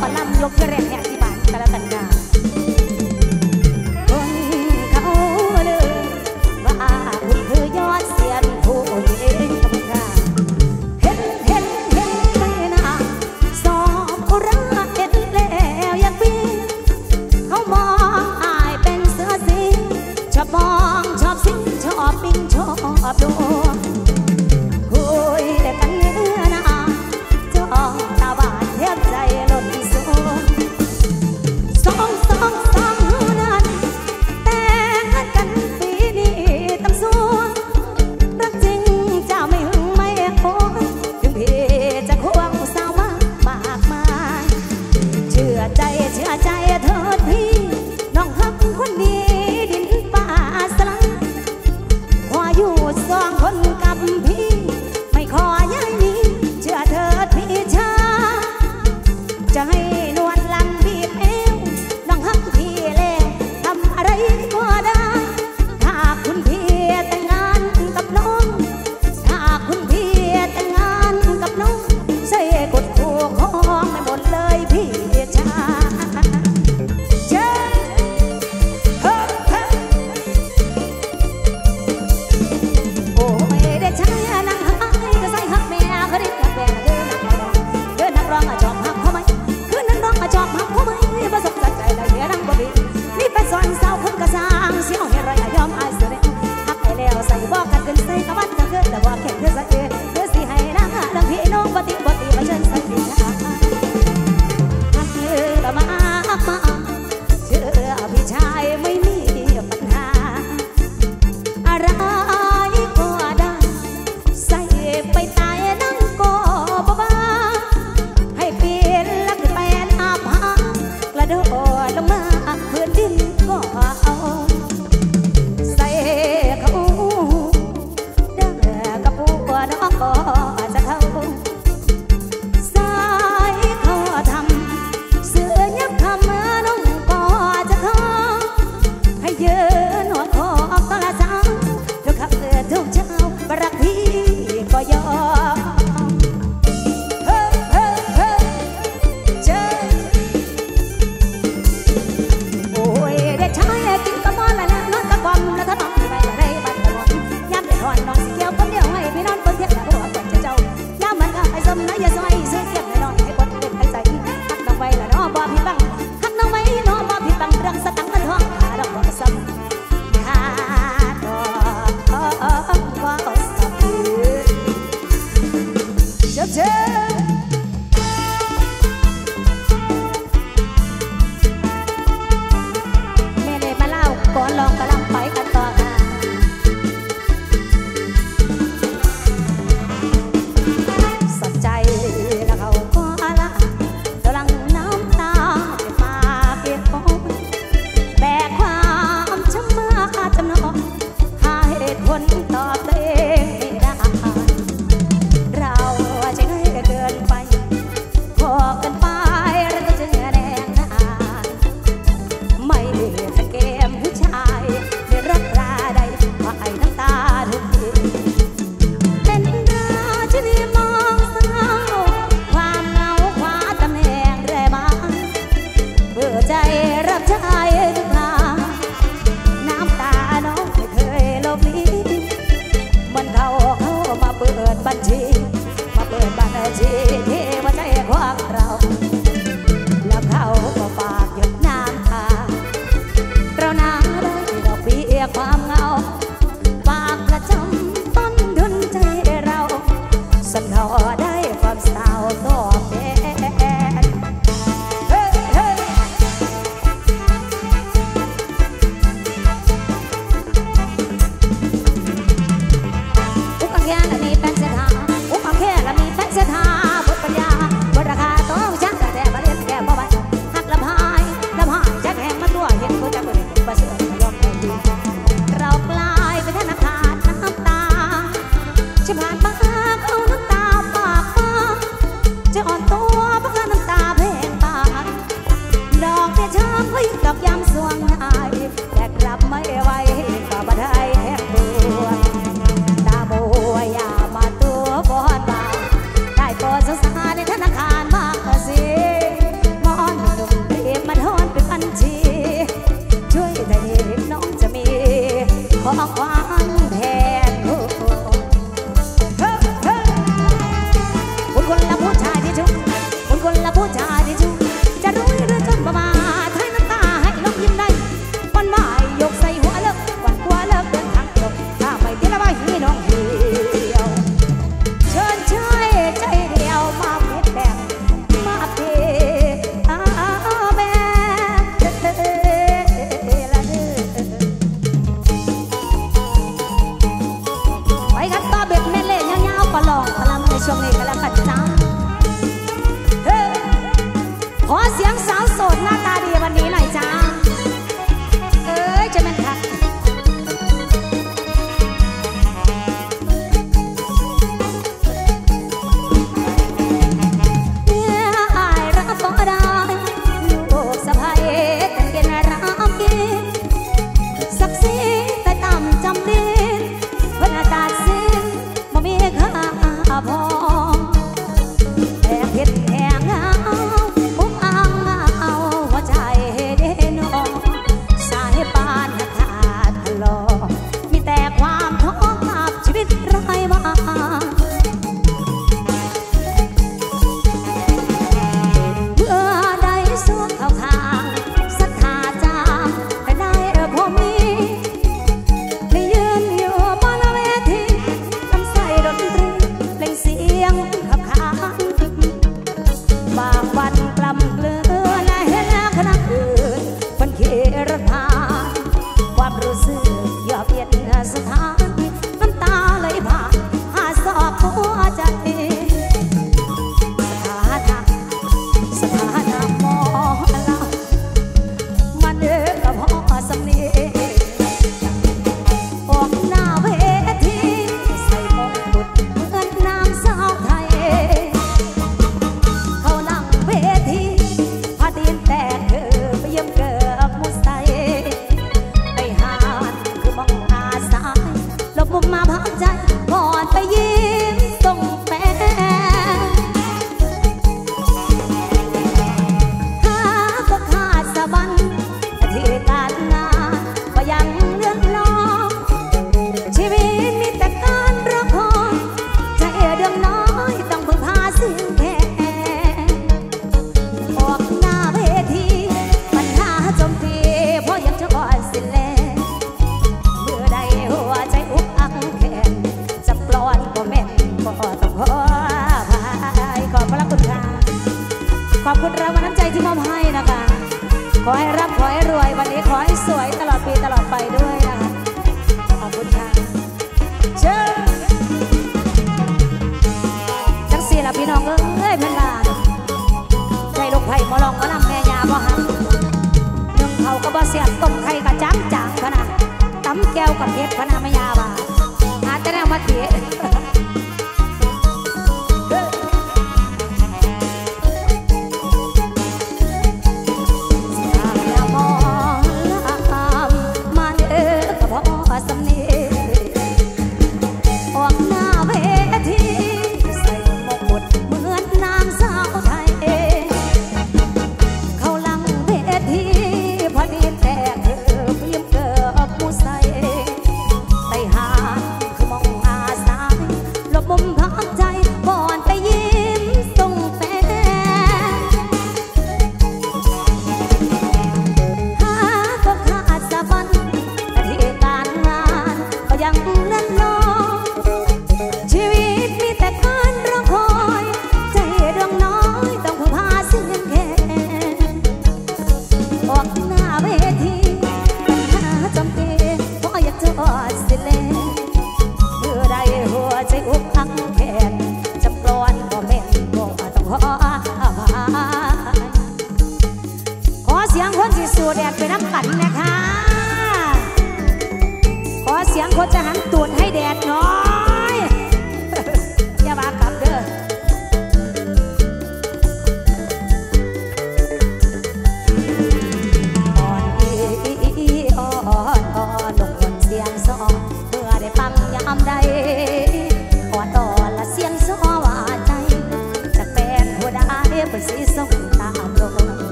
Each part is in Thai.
ปลาลำยกเกระแรกเนี่ย Tchau, tchau.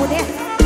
ตั้ง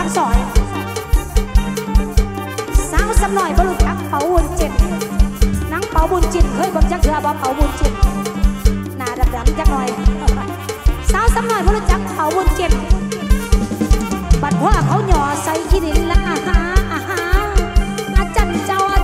ทั้งอยสาวสำหน่อยบรรลุจักเป่าบุญจิตนังเป่าบุญจิตเคยบังจักเธอบ่เป่าบุญจิตน้าดำดำจักหน่อยสาวสำหน่อยบรรลุจักเป่าบุญจิตบัดว่อเขาหย่อใส่ขี้ดินละอาหาอาหาอาจันเจ้า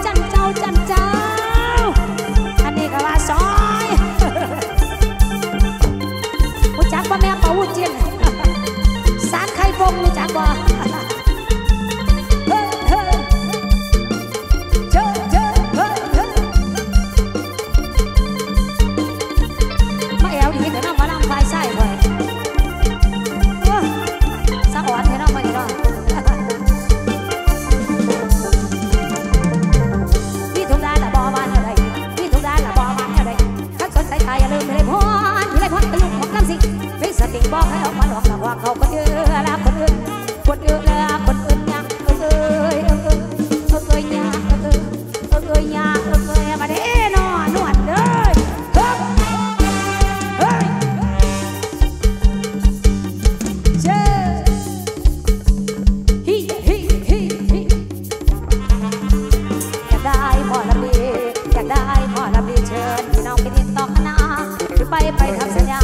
ไปไปทำสัญญา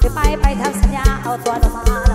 ไปไปไปทำสัญญาเอาตัวออกมา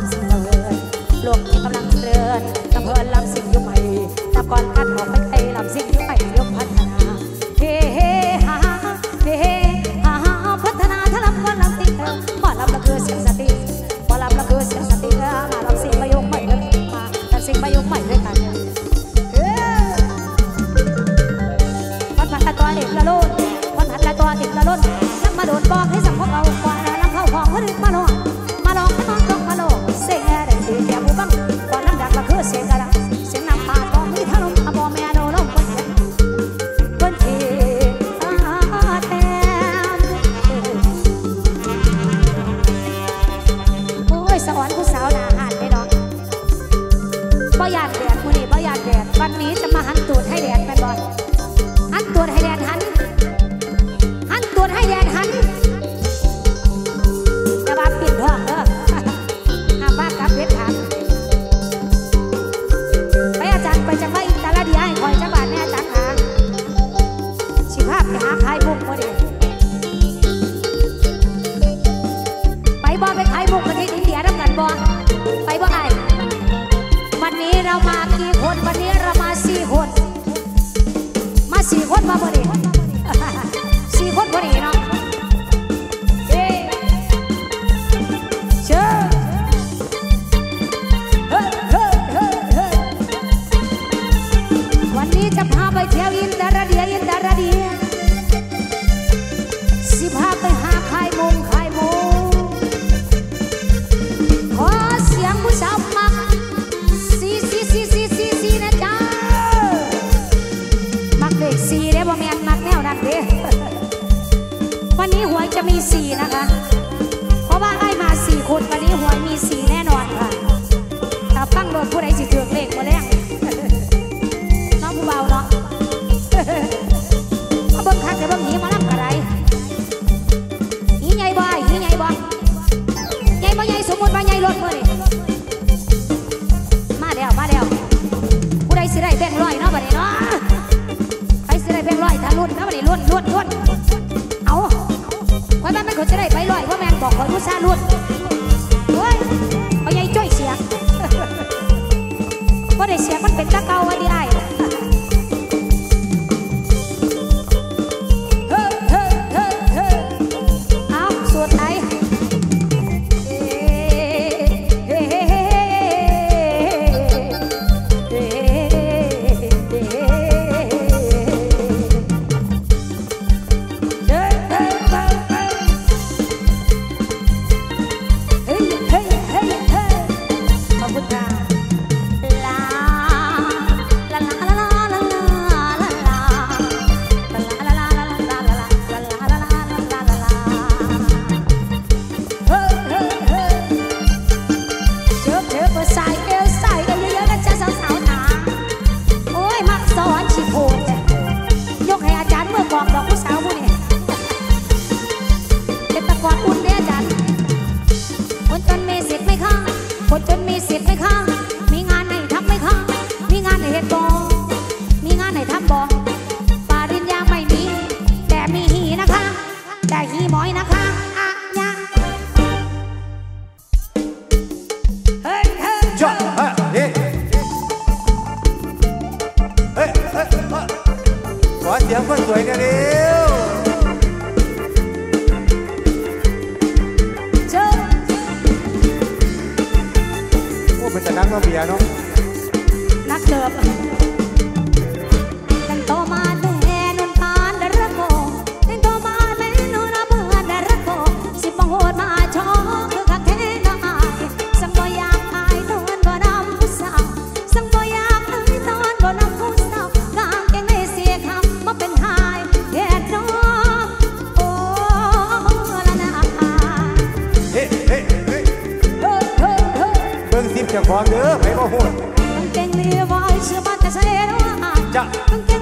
จ้าของเด้อไปบ่หุ่นกางเกงลีวอเสื้อบ้านเกษตจ้ะ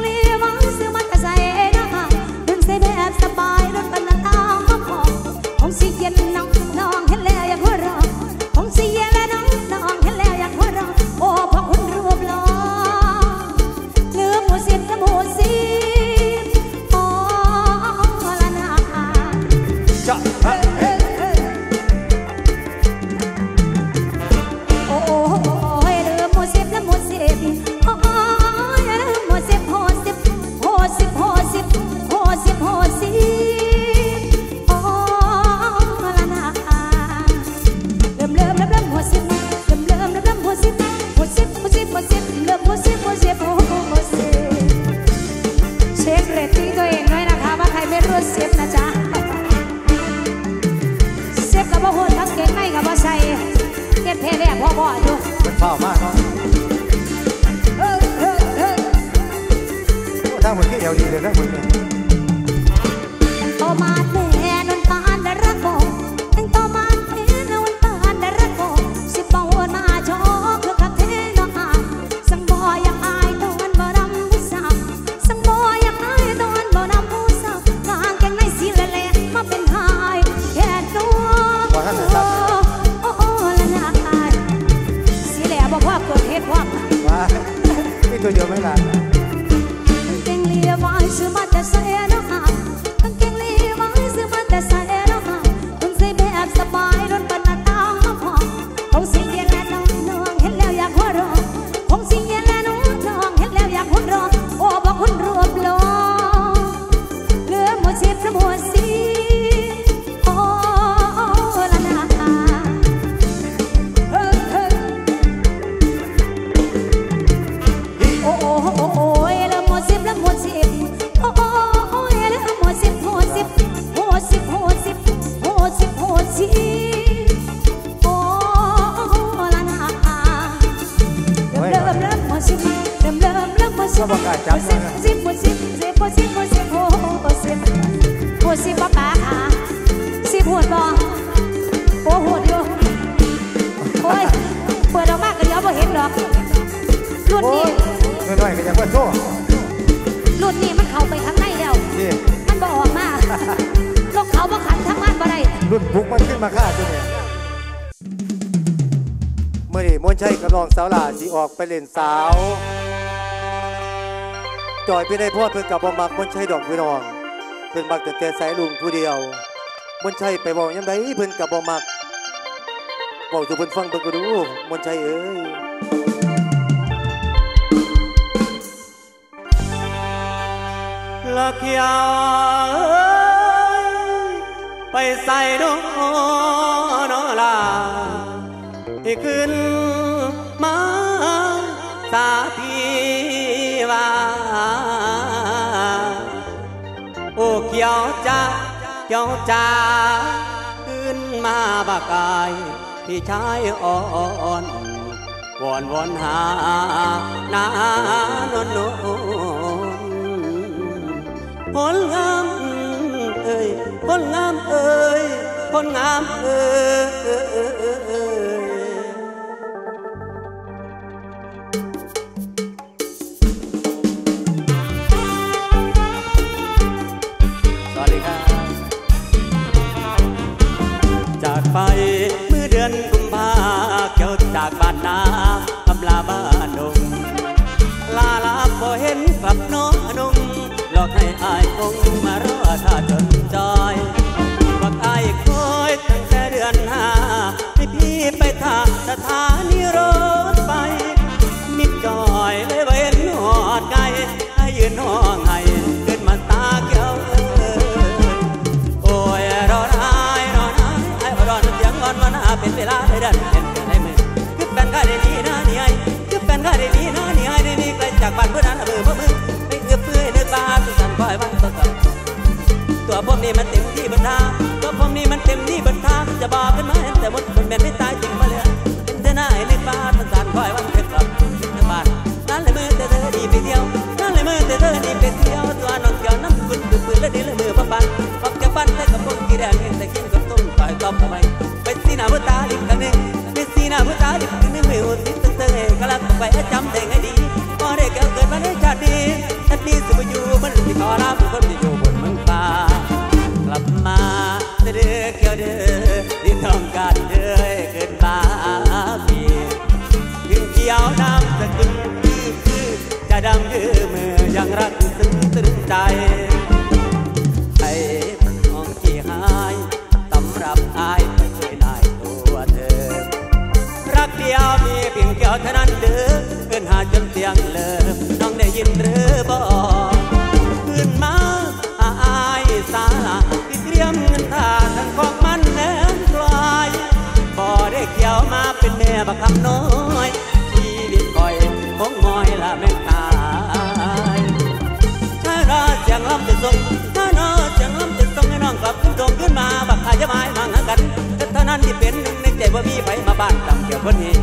对，也没来 พี่ได้พ่อเพื่อนกับบมักมนชัยดอกพี่น้องเพื่อนมักแต่แต่สายลุงผู้เดียวมนชัยไปบอกยังไงเพื่อนกับบมักบอกสู่เพิ่นฟังเพื่อนก็ดูมนชัยเอ้ยละเขียวไปใส่ดงนอลาที่ขึ้นมาสาที เขียวจ้าเขียวจ้าขึ้นมาบากายที่ชายอ่อนวอนวอนหานานนนคนงามเอ้ยคนงามเอ้ยคนงามเอ้ย เกตัวพวกนี้มันเต็มที่บรรทาตัวพวกนี้มันเต็มที่บรรทาจะบอกกันมาแต่หมดมันแม่นไม่ตายจริงมาเลยเป็นเธอหน้าในบ้านมันสานคอยวันเพ็ญกลับน้ำบานนั่นเลยมือแต่เธอดีไปเที่ยวนั่นเลยมือแต่เธอดีไปเที่ยวตัวนอนเกี่ยวน้ำกุณปืนปืนและดีเลยมือปับปันปับแกปันแล้กับพวกกีแดงแต่กินกับต้มต่อยกอบทำไมเป็นสีน้าผู้ตาดิบกันหนึ่งเป็นสีน้าผู้ตาดิบกันหนึ่งมือหุ่นติดเองก็รักไปจำแต่งให้ดีพอได้เกี้วเกิดมาในชาตินี้ มีสุขอยู่มันที่ขอรับคนที่อยู่บนเมืองฟ้ากลับมาเดือเกี่ยวเดือดินทองการเดือเกิดมาปีถึงเกี่ยวน้ำสกุลคือจะดำดื้อมื่อยังรักซึ้ง คำน้อยชีวิตก่อยคงงอยละแม่ตายถ้าเราจะงล้ำจะส่งถ้าเราเสีงล้ำจะส่งให้น้องกลับคุ้มตรงขึ้นมาบักอายจะไม้มางั้นกันเท่านั้นที่เป็นหนึ่งในใจว่ามีไปมาบ้านตำเกี่ยวคนนี้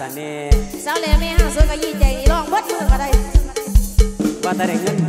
สน่สาวเหล่ไม่ห้างสวยก็ยี่ใจร้องเบิดมือก็ได้ว่าแต่เงิน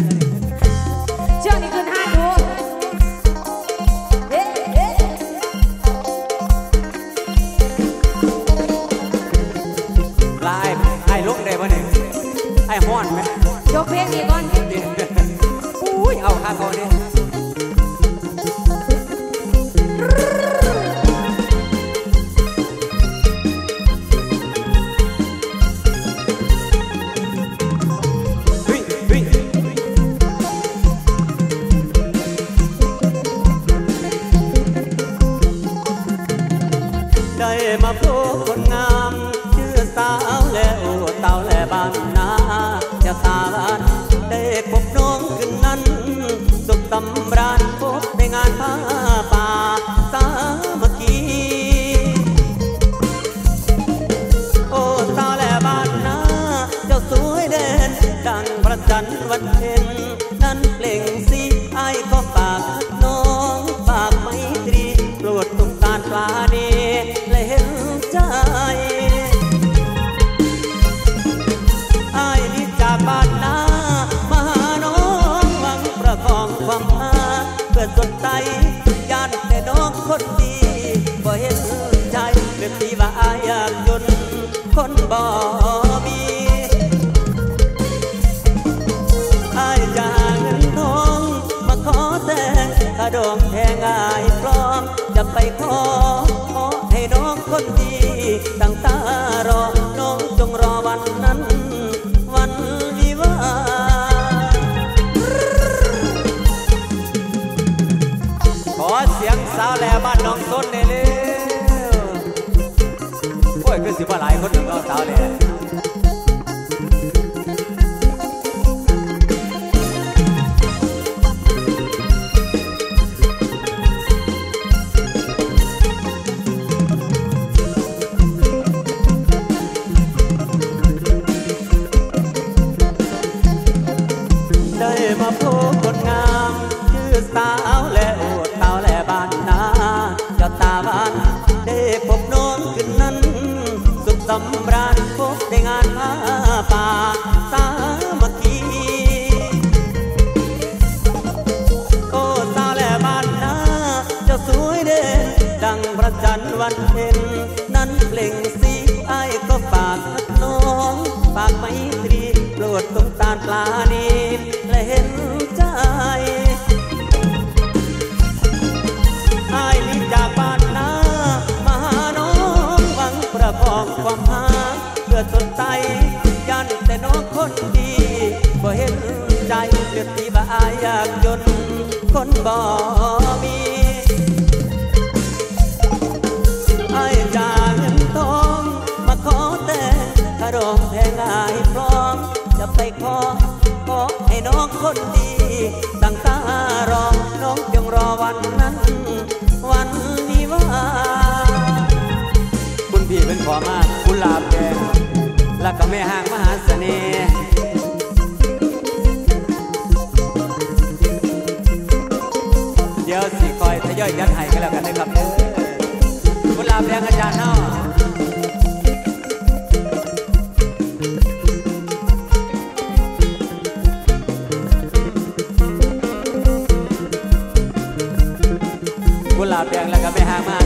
不准不要打脸 นีและเห็นใจไอ้ายลีจากบ้านนามาหาน้องหวังประกอบความหาเพื่อสนใจยันแต่น้องคนดีบ่เห็นใจเลือดที่บ้าอยากจนคนบ่ คนดีตั้งตารอน้องจงรอวันนั้น วันนี้ว่า คุณพี่เป็นขอมากคุณลาบแดงแล้วก็แม่ห้างมหาเสน่ห์เดี๋ยวสิคอยทยอยยัดให้กันแล้วกันนะครับเด้อกุหลาบแดงอาจารย์เนา กุหลาบแดงแล้วก็ไม่ห่างมากเสน่ห์